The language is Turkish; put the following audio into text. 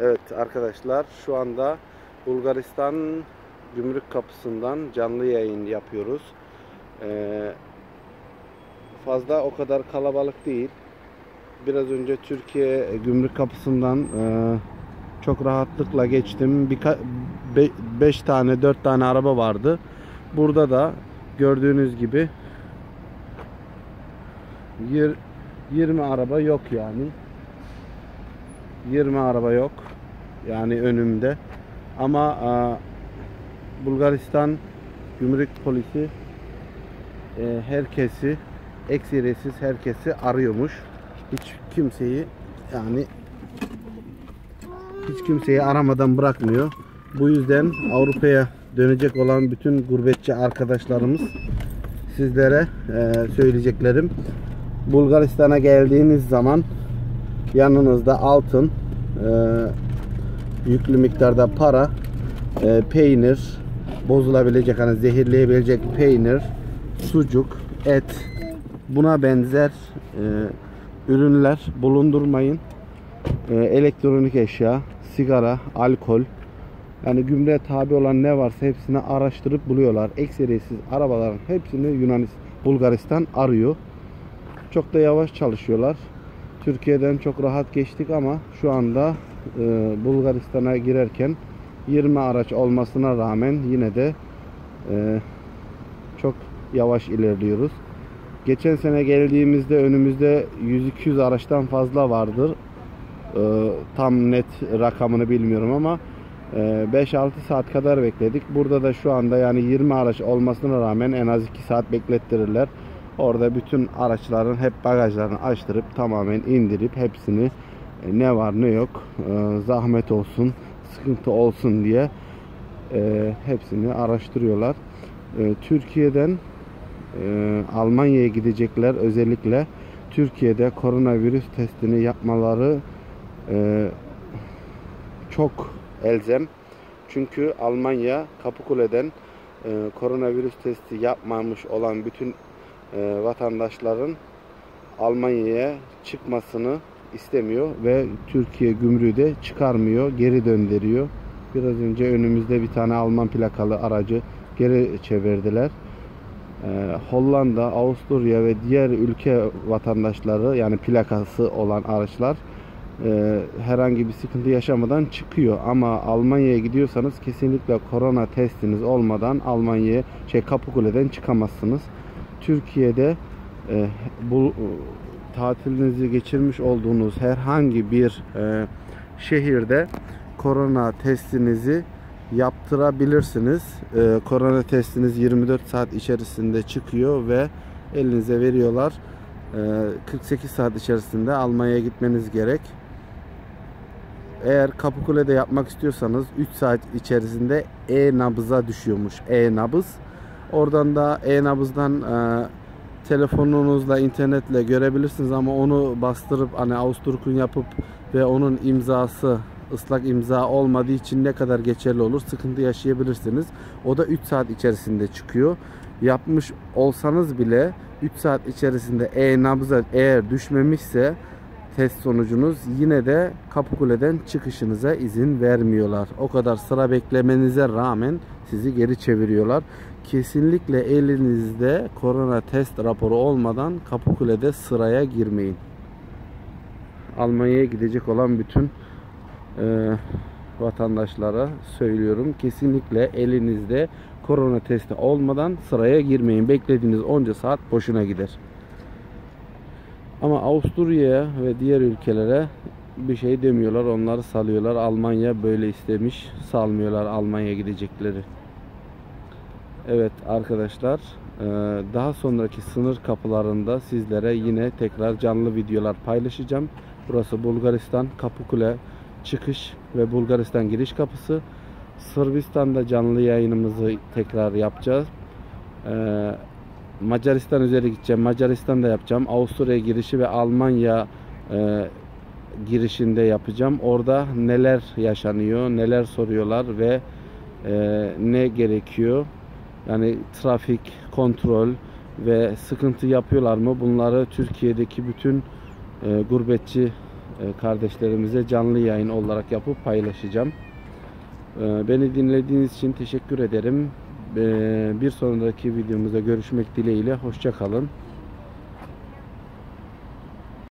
Evet arkadaşlar şu anda Bulgaristan gümrük kapısından canlı yayın yapıyoruz. Ee, fazla o kadar kalabalık değil. Biraz önce Türkiye gümrük kapısından e, çok rahatlıkla geçtim. 5 tane 4 tane araba vardı. Burada da gördüğünüz gibi 20 araba yok yani. 20 araba yok. Yani önümde. Ama a, Bulgaristan gümrük polisi e, herkesi ekserisiz herkesi arıyormuş. Hiç kimseyi yani hiç kimseyi aramadan bırakmıyor. Bu yüzden Avrupa'ya dönecek olan bütün gurbetçi arkadaşlarımız sizlere e, söyleyeceklerim. Bulgaristan'a geldiğiniz zaman yanınızda altın, e, yüklü miktarda para, e, peynir, bozulabilecek hani zehirleyebilecek peynir, sucuk, et buna benzer e, ürünler bulundurmayın. E, elektronik eşya, sigara, alkol yani gümrüğe tabi olan ne varsa hepsini araştırıp buluyorlar. Ekserisiz arabaların hepsini Yunanistan, Bulgaristan arıyor. Çok da yavaş çalışıyorlar. Türkiye'den çok rahat geçtik ama şu anda e, Bulgaristan'a girerken 20 araç olmasına rağmen yine de e, çok yavaş ilerliyoruz. Geçen sene geldiğimizde önümüzde 100-200 araçtan fazla vardır. E, tam net rakamını bilmiyorum ama 5-6 e, saat kadar bekledik. Burada da şu anda yani 20 araç olmasına rağmen en az 2 saat beklettirirler. Orada bütün araçların hep bagajlarını açtırıp tamamen indirip hepsini e, ne var ne yok e, zahmet olsun sıkıntı olsun diye e, hepsini araştırıyorlar. Türkiye'den Almanya'ya gidecekler özellikle Türkiye'de koronavirüs testini yapmaları çok elzem. Çünkü Almanya Kapıkule'den koronavirüs testi yapmamış olan bütün e, vatandaşların Almanya'ya çıkmasını istemiyor ve Türkiye gümrüğü de çıkarmıyor, geri döndürüyor. Biraz önce önümüzde bir tane Alman plakalı aracı geri çevirdiler. Ee, Hollanda, Avusturya ve diğer ülke vatandaşları yani plakası olan araçlar e, herhangi bir sıkıntı yaşamadan çıkıyor. Ama Almanya'ya gidiyorsanız kesinlikle korona testiniz olmadan Almanya'ya şey Kapıkule'den çıkamazsınız. Türkiye'de e, bu e, tatilinizi geçirmiş olduğunuz herhangi bir e, şehirde korona testinizi yaptırabilirsiniz. E, korona testiniz 24 saat içerisinde çıkıyor ve elinize veriyorlar. E, 48 saat içerisinde Almanya'ya gitmeniz gerek. Eğer Kapıkule'de yapmak istiyorsanız 3 saat içerisinde e-nabıza düşüyormuş. E-nabız. Oradan da e-nabızdan e, telefonunuzla internetle görebilirsiniz ama onu bastırıp hani Avusturk'un yapıp ve onun imzası ıslak imza olmadığı için ne kadar geçerli olur sıkıntı yaşayabilirsiniz. O da 3 saat içerisinde çıkıyor. Yapmış olsanız bile 3 saat içerisinde e-nabza eğer düşmemişse test sonucunuz yine de Kapıkule'den çıkışınıza izin vermiyorlar. O kadar sıra beklemenize rağmen sizi geri çeviriyorlar. Kesinlikle elinizde korona test raporu olmadan Kapıkule'de sıraya girmeyin. Almanya'ya gidecek olan bütün e, vatandaşlara söylüyorum. Kesinlikle elinizde korona testi olmadan sıraya girmeyin. Beklediğiniz onca saat boşuna gider. Ama Avusturya'ya ve diğer ülkelere bir şey demiyorlar. Onları salıyorlar. Almanya böyle istemiş. Salmıyorlar Almanya'ya gidecekleri. Evet arkadaşlar e, daha sonraki sınır kapılarında sizlere yine tekrar canlı videolar paylaşacağım. Burası Bulgaristan Kapıkule çıkış ve Bulgaristan giriş kapısı. Sırbistan'da canlı yayınımızı tekrar yapacağız. E, Macaristan üzeri gideceğim. Macaristan'da yapacağım. Avusturya girişi ve Almanya e, girişinde yapacağım. Orada neler yaşanıyor, neler soruyorlar ve ne gerekiyor yani trafik, kontrol ve sıkıntı yapıyorlar mı? Bunları Türkiye'deki bütün e, gurbetçi e, kardeşlerimize canlı yayın olarak yapıp paylaşacağım. E, Beni dinlediğiniz için teşekkür ederim. E, Bir sonraki videomuzda görüşmek dileğiyle. Hoşça kalın.